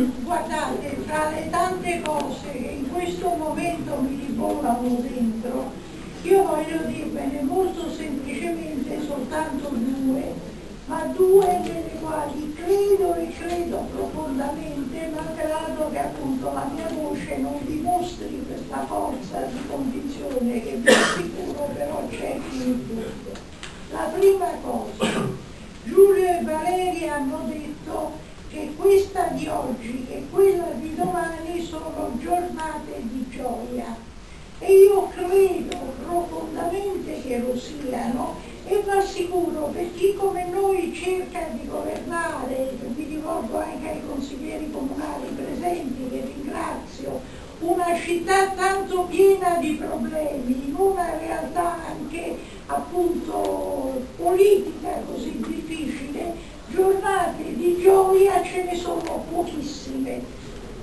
Guardate, tra le tante cose che in questo momento mi ribollano dentro, io voglio dirvene molto semplicemente soltanto due, ma due delle quali credo e credo profondamente, malgrado che appunto la mia voce non dimostri questa forza di convinzione che vi assicuro però c'è in tutto. La prima cosa, Giulio e Valeria hanno detto che questa di oggi e quella di domani sono giornate di gioia. E io credo profondamente che lo siano e vi assicuro che chi come noi cerca di governare, vi rivolgo anche ai consiglieri comunali presenti, che ringrazio, una città tanto piena di problemi, in una realtà anche appunto politica gioia ce ne sono pochissime.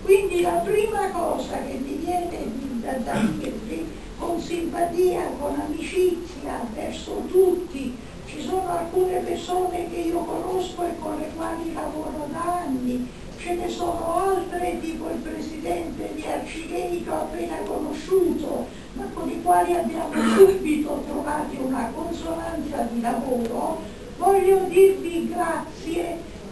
Quindi la prima cosa che mi viene da, da dirvi con simpatia, con amicizia verso tutti, ci sono alcune persone che io conosco e con le quali lavoro da anni, ce ne sono altre tipo il presidente di Arcigay che ho appena conosciuto, ma con i quali abbiamo subito trovato una consonanza di lavoro voglio dirvi grazie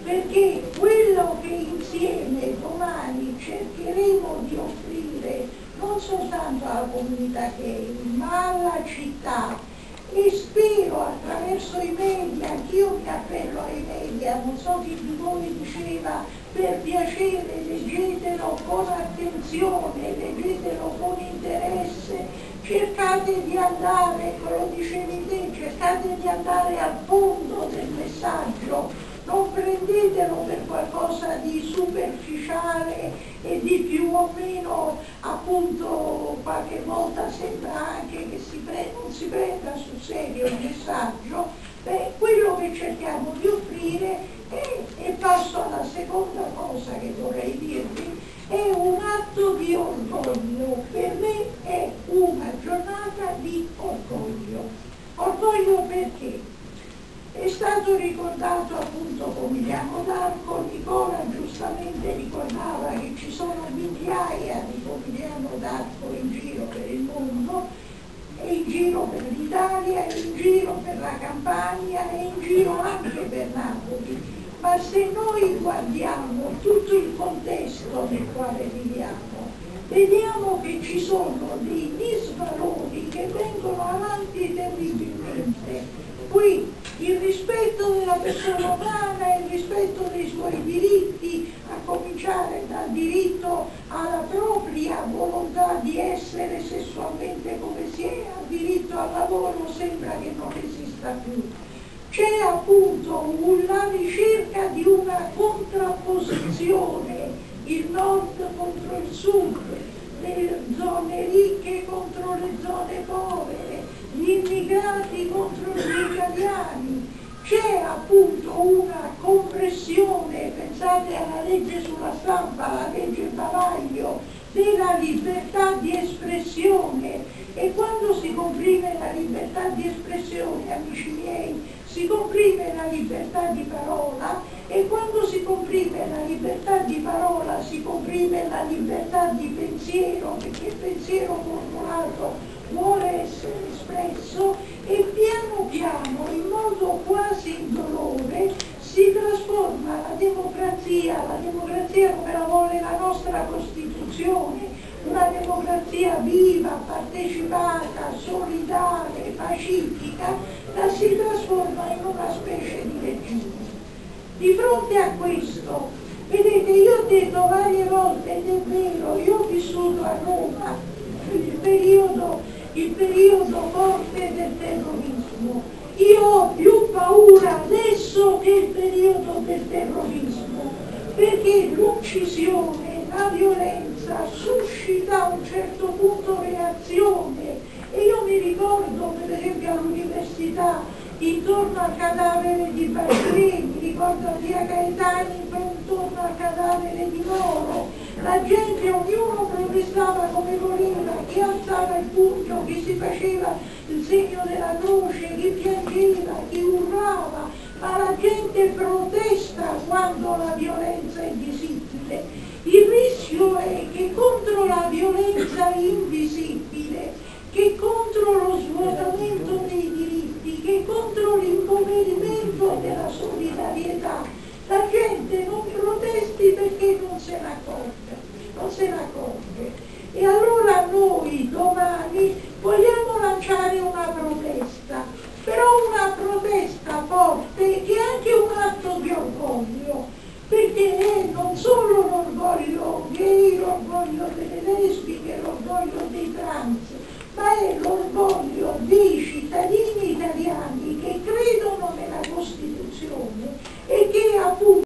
perché quello che insieme domani cercheremo di offrire non soltanto alla comunità gay ma alla città. E spero attraverso i media, anch'io mi appello ai media, non so chi di voi diceva per piacere leggetelo con attenzione, leggetelo con interesse, cercate di andare, lo dicevi te, cercate di andare al fondo del messaggio, non prendetelo per qualcosa di superficiale e di più o meno appunto qualche volta sembra anche che si non si prenda sul serio il messaggio, beh, quello che cerchiamo di offrire è, e passo alla seconda cosa che vorrei dirvi, è un atto di orgoglio, per me è una giornata di orgoglio. Orgoglio perché? È stato ricordato appunto Pomigliano d'Arco, Nicola ricordava che ci sono migliaia di Pomigliano d'Arco in giro per il mondo, e in giro per l'Italia, e in giro per la Campania e in giro anche per Napoli. Ma se noi guardiamo tutto il contesto nel quale viviamo, vediamo che ci sono dei disvalori terribilmente. Qui il rispetto della persona umana, il rispetto dei suoi diritti, a cominciare dal diritto alla propria volontà di essere sessualmente come si è, al diritto al lavoro sembra che non esista più c'è appunto la ricerca di una contrapposizione, il nord contro il sud, le zone ricche contro le zone povere, gli immigrati contro gli italiani. C'è appunto una compressione, pensate alla legge sulla stampa, alla legge Bavaglio, della libertà di espressione e quando si comprime la libertà di espressione, amici miei, si comprime la libertà di parola e quando si comprime la libertà di parola si comprime la libertà di pensiero perché il pensiero formulato vuole essere espresso e piano piano, in modo quasi indolore, si trasforma la democrazia, la democrazia come la vuole la nostra Costituzione, una democrazia viva, partecipata, solidale, pacifica, la si trasforma in una specie di regime. Di fronte a questo, vedete, io ho detto varie volte, ed è vero, io ho vissuto a Roma il periodo, il periodo forte del terrorismo. Io ho più paura adesso che il periodo del terrorismo, perché l'uccisione, la violenza suscita a un certo punto reazione e io mi ricordo per esempio all'università intorno al cadavere di Bacrini, mi ricordo a via Gaetani intorno al cadavere di Moro, la gente, ognuno protestava come voleva, faceva il segno della croce, chi piangeva, chi urlava, ma la gente protesta quando la violenza è visibile. Il rischio è che contro la violenza invisibile, che contro vogliamo lanciare una protesta, però